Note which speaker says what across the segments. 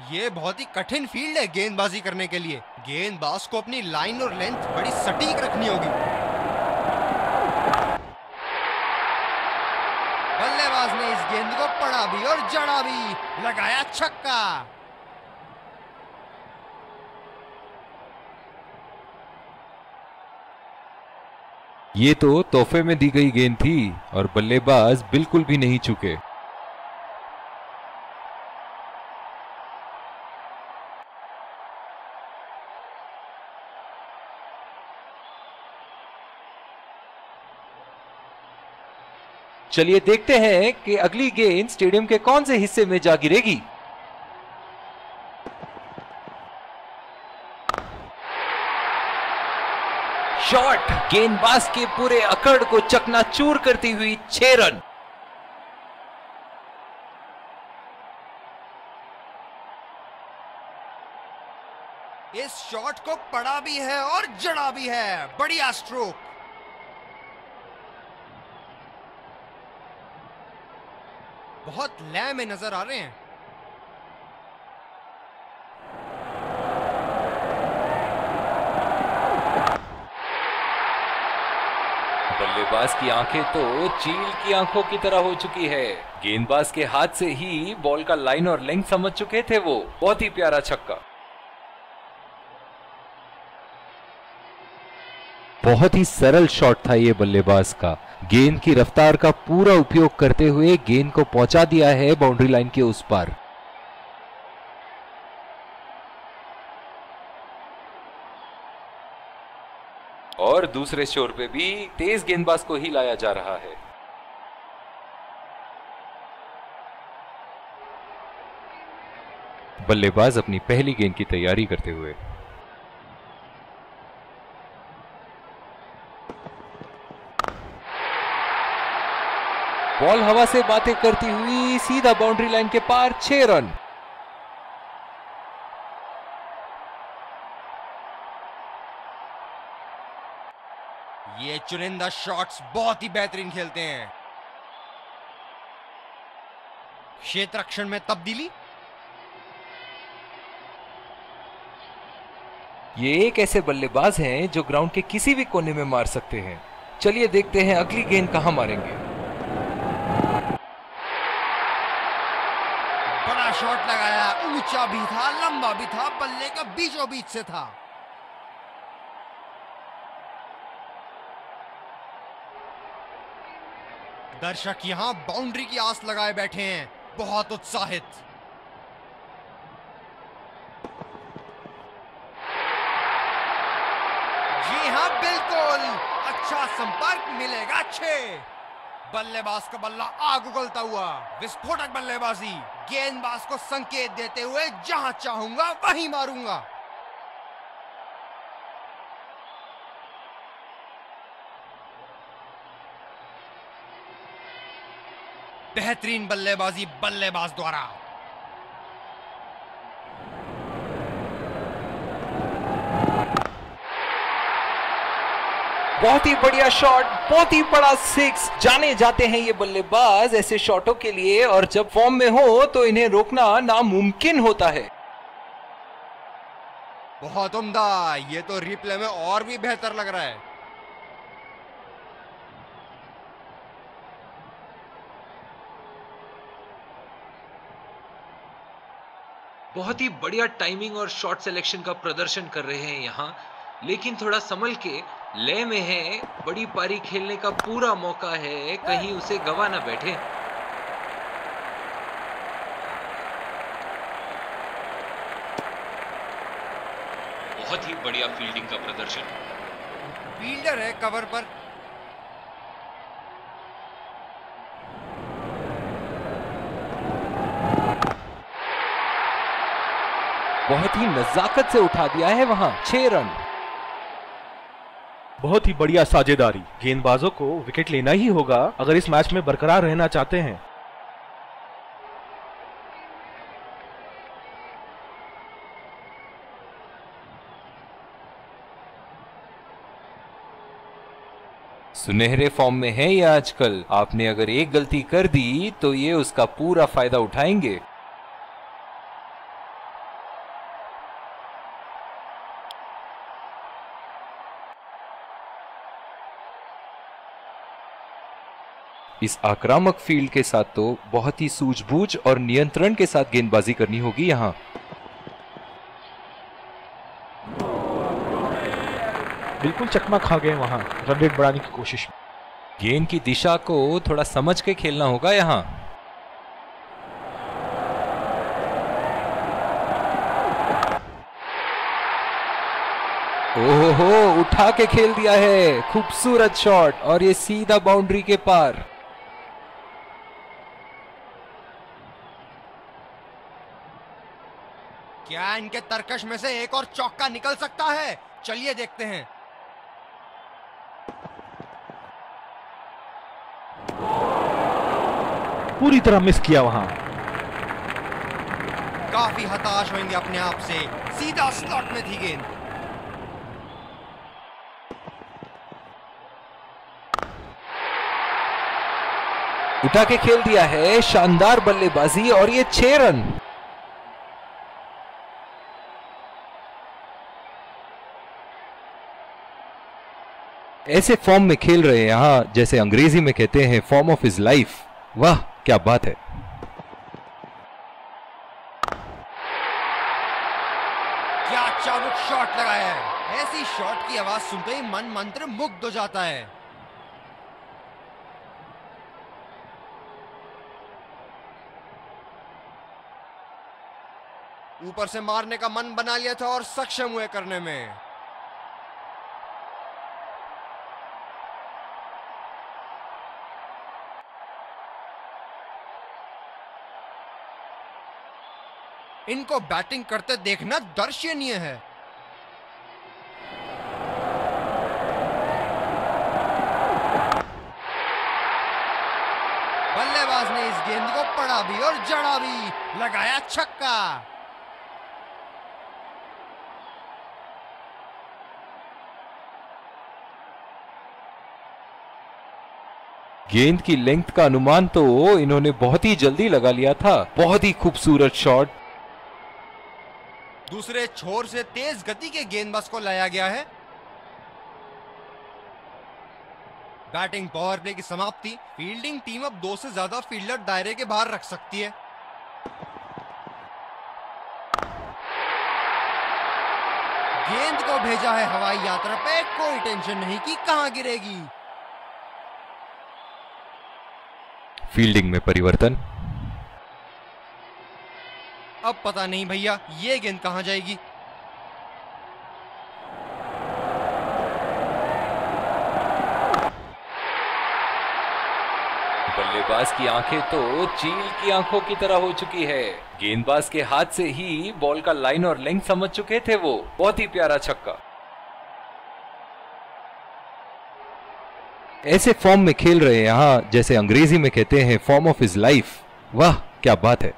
Speaker 1: ये बहुत ही कठिन फ़ील्ड है गेंदबाजी करने के लिए। गेंदबाज को अपनी लाइन और लेंथ बड़ी सटीक रखनी होगी। बल्लेबाज ने इस गेंद को पड़ा भी और जड़ा भी, लगाया छक्का।
Speaker 2: ये तो तोहफे में दी गई गेंद थी और बल्लेबाज बिल्कुल भी नहीं चुके। चलिए देखते हैं कि अगली गेंद स्टेडियम के कौन से हिस्से में जा गिरेगी। शॉट, गेंदबाज के पूरे अकड़ को चकनाचूर करती हुई छह रन।
Speaker 1: इस शॉट को पड़ा भी है और जड़ा भी है। बढ़िया स्ट्रोक। बहुत लय में नज़र आ रहे हैं।
Speaker 2: बल्लेबाज की आँखें तो चील की आँखों की तरह हो चुकी है। गेंदबाज के हाथ से ही बॉल का लाइन और लेंथ समझ चुके थे वो। बहुत ही प्यारा छक्का। बहुत ही सरल शॉट था ये बल्लेबाज का। गेंद की रफ्तार का पूरा उपयोग करते हुए गेंद को पहुँचा दिया है बाउंड्री लाइन के उस पार। और दूसरे शोर पे भी तेज गेंदबाज को ही लाया जा रहा है। बल्लेबाज अपनी पहली गेंद की तैयारी करते हुए बॉल हवा से बातें करती हुई सीधा बाउंड्री लाइन के पार छह रन।
Speaker 1: ये चुनिंदा शॉट्स बहुत ही बेहतरीन खेलते हैं। क्षेत्र रक्षण में तब्दीली।
Speaker 2: ये एक ऐसे बल्लेबाज हैं जो ग्राउंड के किसी भी कोने में मार सकते हैं। चलिए देखते हैं अगली गेंद कहाँ मारेंगे
Speaker 1: बड़ा शॉट लगाया, ऊँचा भी था, लंबा भी था, बल्ले का बीचों बीच से था। दर्शक यहाँ बाउंड्री की आस लगाए बैठे हैं, बहुत उत्साहित। जी हाँ बिल्कुल अच्छा संपर्क मिलेगा छह बल्लेबाज का बल्ला आग उगलता हुआ। विस्फोटक बल्लेबाजी। गेंदबाज को संकेत देते हुए जहाँ चाहूँगा, वहीं मारूँगा। बेहतरीन बल्लेबाजी बल्लेबाज द्वारा।
Speaker 2: बहुत ही बढ़िया शॉट बहुत ही बड़ा सिक्स जाने जाते हैं ये बल्लेबाज ऐसे शॉटों के लिए और जब फॉर्म में हो तो इन्हें रोकना नामुमकिन होता है।
Speaker 1: बहुत उम्दा ये तो रिप्ले में और भी बेहतर लग रहा है।
Speaker 2: बहुत ही बढ़िया टाइमिंग और शॉट सिलेक्शन का प्रदर्शन कर रहे हैं यहाँ लेकिन थोड़ा संभल के लय में है बड़ी पारी खेलने का पूरा मौका है कहीं उसे गवा ना बैठे। बहुत ही बढ़िया फील्डिंग का प्रदर्शन।
Speaker 1: फील्डर है कवर पर।
Speaker 2: बहुत ही नजाकत से उठा दिया है वहाँ छह रन।
Speaker 3: बहुत ही बढ़िया साझेदारी। गेंदबाजों को विकेट लेना ही होगा अगर इस मैच में बरकरार रहना चाहते हैं।
Speaker 2: सुनहरे फॉर्म में है ये आजकल। आपने अगर एक गलती कर दी तो ये उसका पूरा फ़ायदा उठाएँगे। इस आक्रामक फ़ील्ड के साथ तो बहुत ही सूझबूझ और नियंत्रण के साथ गेंदबाजी करनी होगी यहाँ।
Speaker 3: बिल्कुल चकमा खा गए वहाँ रन रेट बढ़ाने की कोशिश में।
Speaker 2: गेंद की दिशा को थोड़ा समझ के खेलना होगा यहाँ। ओहो उठा के खेल दिया है खूबसूरत शॉट और ये सीधा बाउंड्री के पार।
Speaker 1: क्या इनके तरकश में से एक और चौका निकल सकता है? चलिए देखते हैं।
Speaker 3: पूरी तरह मिस किया वहाँ।
Speaker 1: काफ़ी हताश होंगे अपने आप से। सीधा स्लॉट में थी गेंद।
Speaker 2: उठा के खेल दिया है शानदार बल्लेबाजी और ये छह रन। ऐसे फॉर्म में खेल रहे हैं यहाँ, जैसे अंग्रेज़ी में कहते हैं फॉर्म ऑफ़ इज़ लाइफ वाह, क्या बात है।
Speaker 1: क्या चाबुक शॉट लगाया है? ऐसी शॉट की आवाज़ सुनते ही मन मंत्र मुग्ध हो जाता है। ऊपर से मारने का मन बना लिया था और सक्षम हुए करने में। इनको बैटिंग करते देखना दर्शनीय है। बल्लेबाज ने इस गेंद को पड़ा भी और जड़ा भी, लगाया छक्का।
Speaker 2: गेंद की लेंथ का अनुमान तो इन्होंने बहुत ही जल्दी लगा लिया था। बहुत ही खूबसूरत शॉट।
Speaker 1: दूसरे छोर से तेज गति के गेंदबाज को लाया गया है। बैटिंग पावर प्ले की समाप्ति, फील्डिंग टीम अब दो से ज़्यादा फील्डर दायरे के बाहर रख सकती है। गेंद को भेजा है हवाई यात्रा पे, कोई टेंशन नहीं कि कहाँ गिरेगी।
Speaker 2: फील्डिंग में परिवर्तन।
Speaker 1: अब पता नहीं भैया, ये गेंद कहाँ जाएगी?
Speaker 2: बल्लेबाज की आँखें तो चील की आँखों की तरह हो चुकी है। गेंदबाज के हाथ से ही बॉल का लाइन और लेंथ समझ चुके थे वो। बहुत ही प्यारा छक्का। ऐसे फॉर्म में खेल रहे हैं यहाँ जैसे अंग्रेज़ी में कहते हैं फॉर्म ऑफ़ हिज लाइफ वाह, क्या बात है।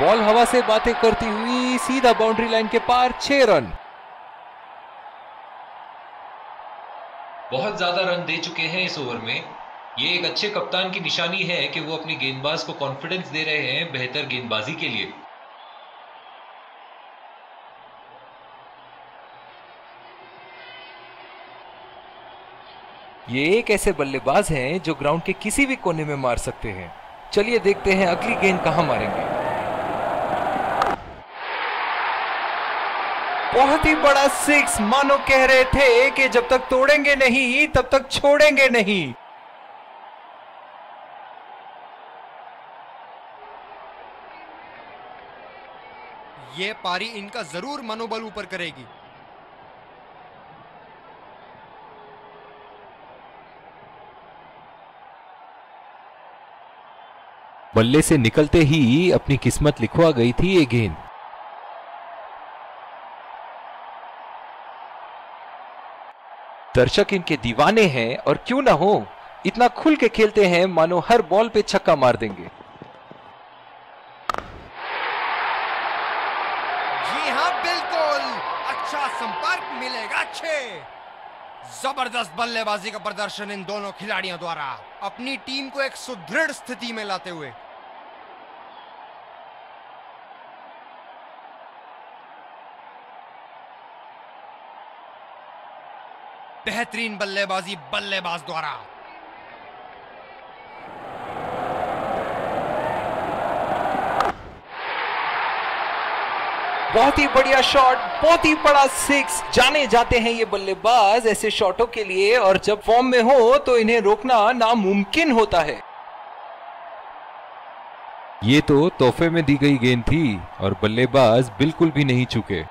Speaker 2: बॉल हवा से बातें करती हुई सीधा बाउंड्री लाइन के पार छह रन।
Speaker 4: बहुत ज़्यादा रन दे चुके हैं इस ओवर में। ये एक अच्छे कप्तान की निशानी है कि वो अपने गेंदबाज को कॉन्फिडेंस दे रहे हैं बेहतर गेंदबाजी के लिए।
Speaker 2: ये एक ऐसे बल्लेबाज हैं जो ग्राउंड के किसी भी कोने में मार सकते हैं। चलिए देखते हैं अगली गेंद कहाँ मारेंगे। बहुत ही बड़ा सिक्स मानो कह रहे थे कि जब तक तोड़ेंगे नहीं, तब तक छोड़ेंगे नहीं।
Speaker 1: ये पारी इनका ज़रूर मनोबल ऊपर करेगी।
Speaker 2: बल्ले से निकलते ही अपनी किस्मत लिखवा गई थी ये गेंद। दर्शक इनके दीवाने हैं और क्यों ना हो, इतना खुल के खेलते हैं, मानो हर बॉल पे छक्का मार देंगे।
Speaker 1: जी हाँ बिल्कुल। अच्छा संपर्क मिलेगा, अच्छे। ज़बरदस्त बल्लेबाजी का प्रदर्शन इन दोनों खिलाड़ियों द्वारा। अपनी टीम को एक सुदृढ़ स्थिति में लाते हुए। बेहतरीन बल्लेबाजी बल्लेबाज द्वारा।
Speaker 2: बहुत ही बढ़िया शॉट बहुत ही बड़ा सिक्स जाने जाते हैं ये बल्लेबाज ऐसे शॉटों के लिए और जब फॉर्म में हो तो इन्हें रोकना नामुमकिन होता है। ये तो तोहफे में दी गई गेंद थी और बल्लेबाज बिल्कुल भी नहीं चुके।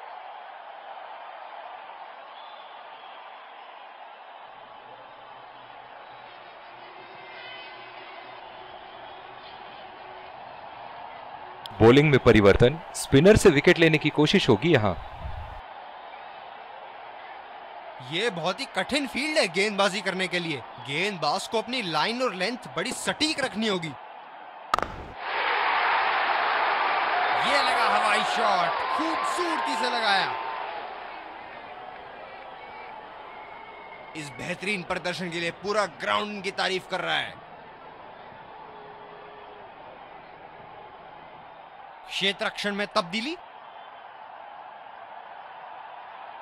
Speaker 2: बॉलिंग में परिवर्तन स्पिनर से विकेट लेने की कोशिश होगी यहाँ।
Speaker 1: ये बहुत ही कठिन फ़ील्ड है गेंदबाजी करने के लिए। गेंदबाज को अपनी लाइन और लेंथ बड़ी सटीक रखनी होगी। ये लगा हवाई शॉट खूबसूरती से लगाया। इस बेहतरीन प्रदर्शन के लिए पूरा ग्राउंड की तारीफ़ कर रहा है। क्षेत्र रक्षण में तब्दीली?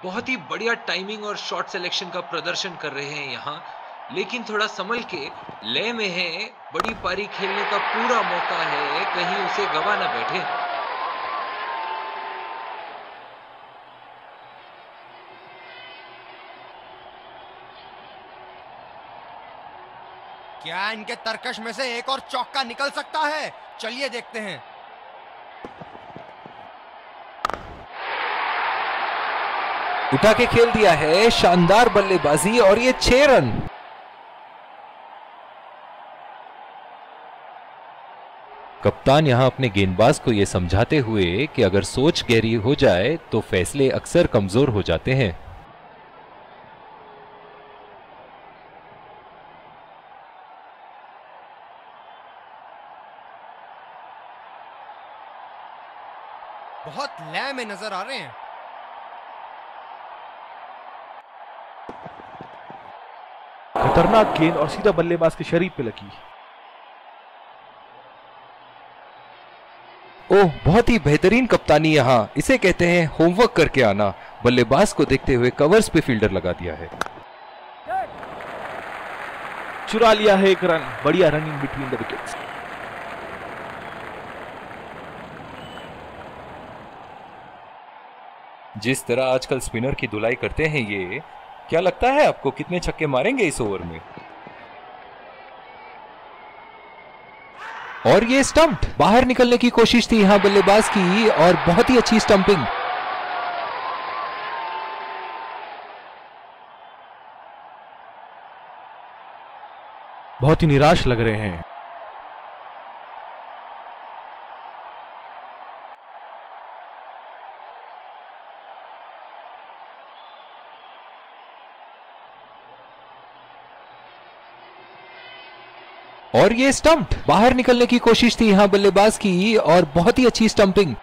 Speaker 4: बहुत ही बढ़िया टाइमिंग और शॉट सिलेक्शन का प्रदर्शन कर रहे हैं यहाँ। लेकिन थोड़ा संभल के लय में है बड़ी पारी खेलने का पूरा मौका है कहीं उसे गवा ना बैठे।
Speaker 1: क्या इनके तर्कश में से एक और चौका निकल सकता है? चलिए देखते हैं।
Speaker 2: उठा के खेल दिया है, शानदार बल्लेबाजी और ये छह रन। कप्तान यहाँ अपने गेंदबाज को यह समझाते हुए कि अगर सोच गहरी हो जाए तो फैसले अक्सर कमज़ोर हो जाते हैं।
Speaker 1: बहुत लय में नज़र आ रहे हैं।
Speaker 3: खतरनाक गेंद और सीधा बल्लेबाज के शरीर पे लगी।
Speaker 2: ओह बहुत ही बेहतरीन कप्तानी यहाँ। इसे कहते हैं होमवर्क करके आना। बल्लेबाज को देखते हुए कवर्स पे फील्डर लगा दिया है।
Speaker 3: चुरा लिया है एक रन। बढ़िया रनिंग बिटवीन द विकेट्स
Speaker 2: जिस तरह आजकल स्पिनर की धुलाई करते हैं ये क्या लगता है आपको कितने छक्के मारेंगे इस ओवर में? और ये स्टंप बाहर निकलने की कोशिश थी यहाँ बल्लेबाज की, और बहुत ही अच्छी स्टंपिंग
Speaker 3: बहुत ही निराश लग रहे हैं।
Speaker 2: और ये स्टंप बाहर निकलने की कोशिश थी यहाँ बल्लेबाज की, और बहुत ही अच्छी स्टंपिंग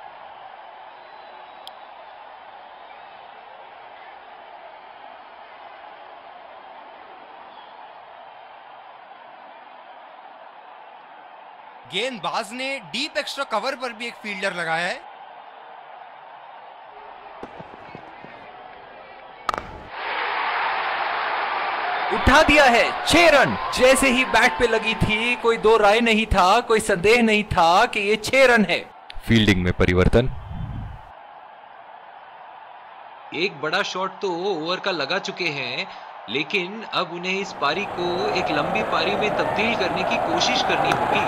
Speaker 1: गेंदबाज ने डीप एक्स्ट्रा कवर पर भी एक फील्डर लगाया है।
Speaker 2: उठा दिया है। छह रन। जैसे ही बैट पे लगी थी कोई दो राय नहीं था कोई संदेह नहीं था कि ये छह रन है। फील्डिंग में परिवर्तन।
Speaker 4: एक बड़ा शॉट तो ओवर का लगा चुके हैं लेकिन अब उन्हें इस पारी को एक लंबी पारी में तब्दील करने की कोशिश करनी होगी।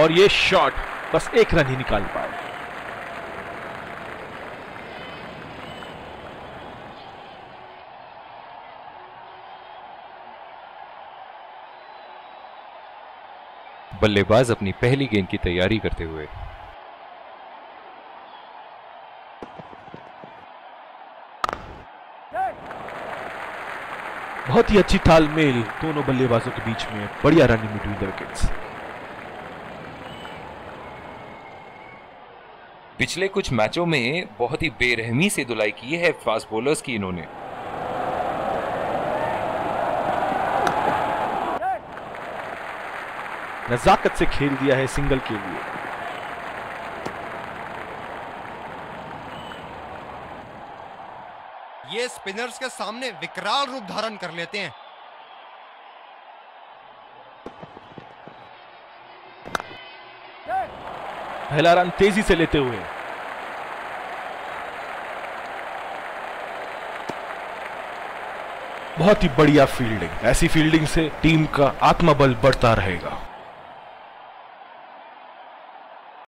Speaker 3: और ये शॉट बस एक रन ही निकाल पाए।
Speaker 2: बल्लेबाज अपनी पहली गेंद की तैयारी करते हुए।
Speaker 3: बहुत ही अच्छी तालमेल दोनों बल्लेबाजों के बीच में। बढ़िया रनिंग बिटवीन द विकेट्स
Speaker 2: पिछले कुछ मैचों में बहुत ही बेरहमी से धुलाई की है फास्ट बॉलर्स की इन्होंने।
Speaker 3: नजाकत से खेल दिया है सिंगल के लिए।
Speaker 1: ये स्पिनर्स के सामने विकराल रूप धारण कर लेते हैं।
Speaker 3: पहला रन तेज़ी से लेते हुए। बहुत ही बढ़िया फील्डिंग ऐसी फील्डिंग से टीम का आत्मबल बढ़ता रहेगा।